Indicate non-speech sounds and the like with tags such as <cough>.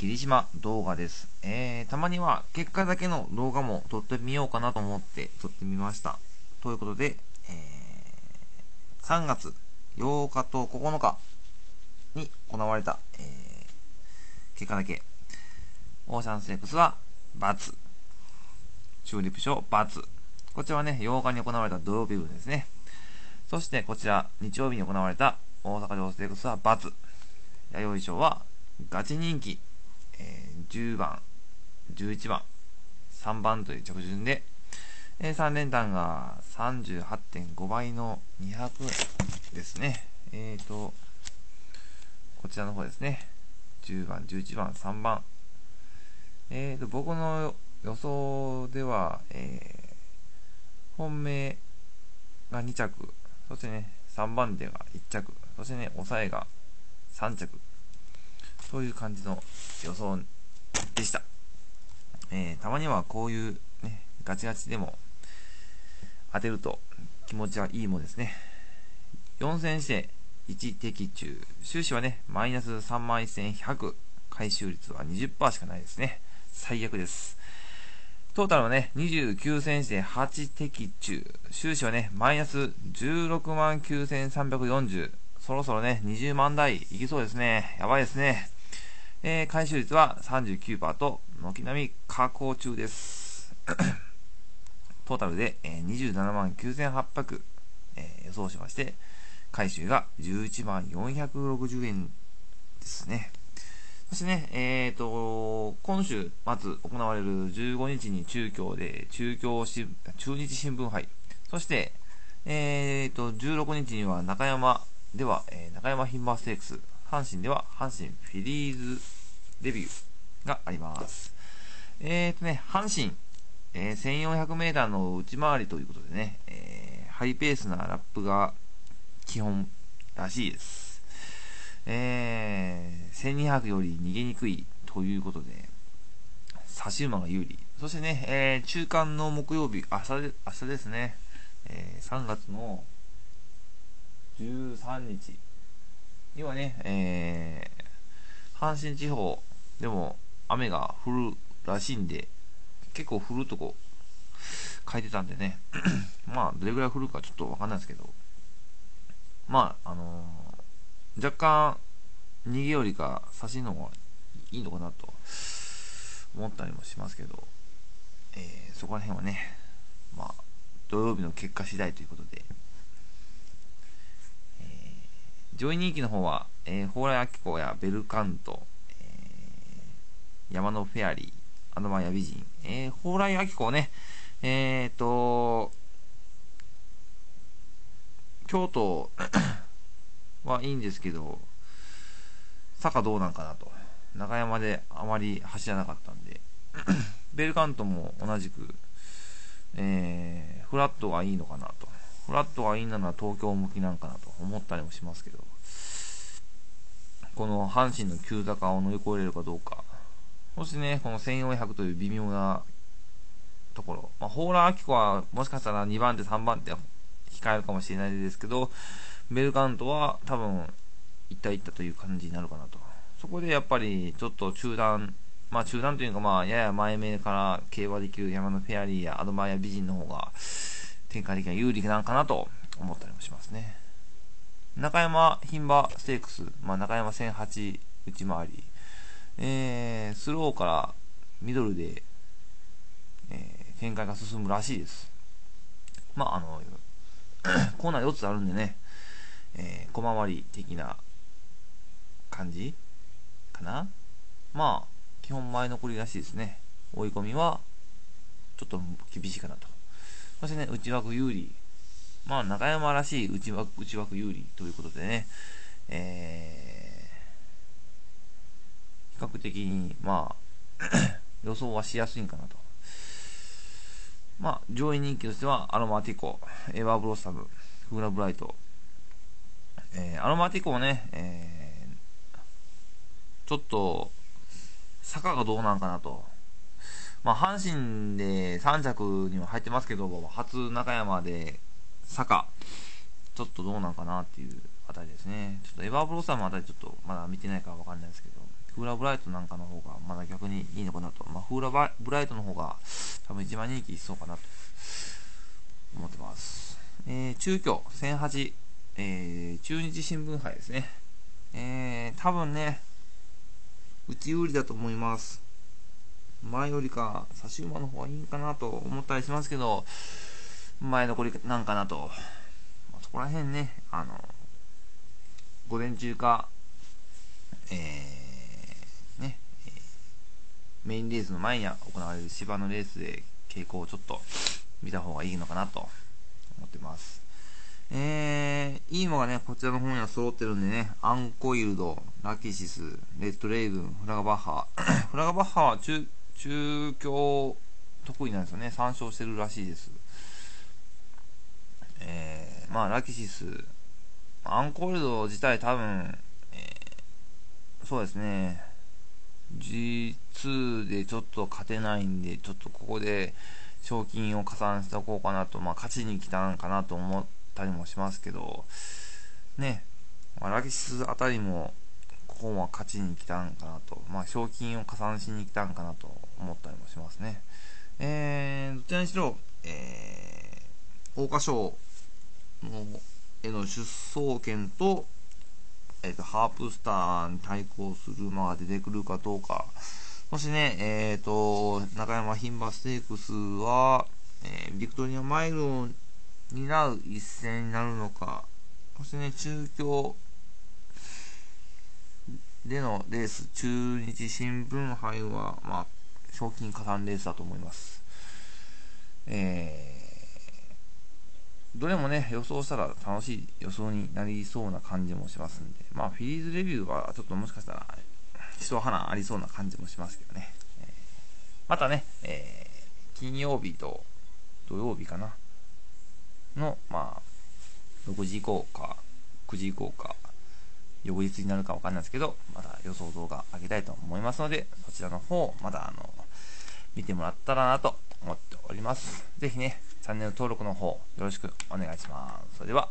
霧島動画です。えー、たまには結果だけの動画も撮ってみようかなと思って撮ってみました。ということで、えー、3月8日と9日に行われた、えー、結果だけ、オーシャンス X は×、チューリップ賞×、こちらはね、8日に行われた土曜日分ですね。そしてこちら、日曜日に行われた大阪城ステークスは×、弥生賞はガチ人気、10番、11番、3番という着順で、えー、3連単が38.5倍の200ですね。えーと、こちらの方ですね。10番、11番、3番。えーと、僕の予想では、えー、本命が2着、そしてね、3番手が1着、そしてね、抑えが3着。そういう感じの予想でした。えー、たまにはこういうね、ガチガチでも当てると気持ちはいいもんですね。4戦して1的中。収支はね、マイナス3万1100。回収率は20%しかないですね。最悪です。トータルはね、29戦して8的中。収支はね、マイナス16万9340。そろそろね、20万台いきそうですね。やばいですね。えー、回収率は39%と、軒並み下降中です。<coughs> トータルで、えー、27万9800、えー、予想しまして、回収が11万460円ですね。そしてね、えっ、ー、と、今週末行われる15日に中京で中京し中日新聞杯、そして、えっ、ー、と、16日には中山では、えー、中山牝馬ステークス、阪神では阪神フィリーズデビューがあります。えーとね、阪神、えー、1400m の内回りということでね、えー、ハイペースなラップが基本らしいです。えー、1200より逃げにくいということで、差し馬が有利。そしてね、えー、中間の木曜日、明日で明日ですね、えー、3月の13日にはね、えー、阪神地方でも雨が降るらしいんで、結構降るとこ書いてたんでね、<clears throat> まあ、どれぐらい降るかちょっとわかんないですけど、まあ、あのー、若干、逃げよりか差しの方がいいのかなと思ったりもしますけど、えー、そこら辺はね、まあ、土曜日の結果次第ということで、上位人気の方は、えー、蓬莱明子やベルカント、えー、山のフェアリー、アドマヤ美人、えー、蓬莱明子ね、えーと、京都 <coughs> はいいんですけど、坂どうなんかなと。中山であまり走らなかったんで、<coughs> ベルカントも同じく、えー、フラットがいいのかなと。フラットがいいなら東京向きなんかなと思ったりもしますけど、この阪神の急坂を乗り越えれるかどうか。そしてね、この1400という微妙なところ。まあ、ホーラー・アキコはもしかしたら2番手、3番手控えるかもしれないですけど、ベルカントは多分、いったいったという感じになるかなと。そこでやっぱり、ちょっと中断、まあ中断というかまあ、やや前目から競馬できる山のフェアリーやアドマイヤ美人の方が、展開的には有利なんかなと思ったりもしますね。中山牝馬ステークス、まあ、中山1008内回り、えー、スローからミドルで、えー、展開が進むらしいです。まあ、あの、<clears throat> コーナー4つあるんでね、えー、小回り的な感じかなまあ、基本前残りらしいですね。追い込みは、ちょっと厳しいかなと。そしてね、内枠有利。まあ、中山らしい内枠内枠有利ということでね、えー、比較的に、まあ、<coughs> 予想はしやすいんかなと。まあ、上位人気としては、アロマティコ、エヴァーブロッサム、フーラブライト。えー、アロマティコもね、えー、ちょっと、坂がどうなんかなと。まあ、阪神で3着には入ってますけど、初中山で坂、ちょっとどうなんかなっていうあたりですね。ちょっとエヴァーブロッサムあたりちょっとまだ見てないからわかんないですけど、フーラブライトなんかの方がまだ逆にいいのかなと。まあ、フーラブライトの方が多分一番人気しそうかなと思ってます。えー、中京1008、えー、中日新聞杯ですね。えー、多分ね、内売りだと思います。前よりか、差し馬の方がいいかなと思ったりしますけど、前残りなんかなと。まあ、そこら辺ね、あの、午前中か、えー、ね、メインレースの前に行われる芝のレースで傾向をちょっと見た方がいいのかなと思ってます。えー、いいのがね、こちらの方には揃ってるんでね、アンコイルド、ラキシス、レッドレイブン、フラガバッハ。<clears throat> フラガバッハは中、中京得意なんですよね。3勝してるらしいです。えー、まあ、ラキシス、アンコールド自体多分、えー、そうですね、G2 でちょっと勝てないんで、ちょっとここで賞金を加算しておこうかなと、まあ、勝ちに来たんかなと思ったりもしますけど、ね、まあ、ラキシスあたりも、ここは勝ちに来たんかなと、まあ、賞金を加算しに来たんかなと思ったりもしますね。えー、どちらにしろ、えー、桜花賞。への出走権と、えーと、ハープスターに対抗する馬が出てくるかどうか。そしね、えっ、ー、と、中山牝馬ステークスは、えー、ビクトリアマイルを担う一戦になるのか。そしてね、中京でのレース、中日新聞杯は、まあ、賞金加算レースだと思います。えー、どれもね、予想したら楽しい予想になりそうな感じもしますんで、まあ、フィリーズレビューはちょっともしかしたら、一花ありそうな感じもしますけどね。またね、えー、金曜日と土曜日かな、の、まあ、6時以降か、9時以降か、翌日になるかわかんないですけど、また予想動画上げたいと思いますので、そちらの方、まだあの、見てもらったらなと思っております。ぜひね、チャンネル登録の方、よろしくお願いします。それでは。